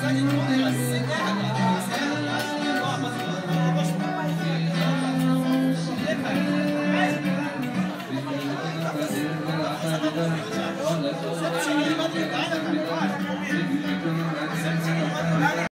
apesar de tudo, ela se derra, ela se derra, ela se derra, ela gostou mais de ela, ela não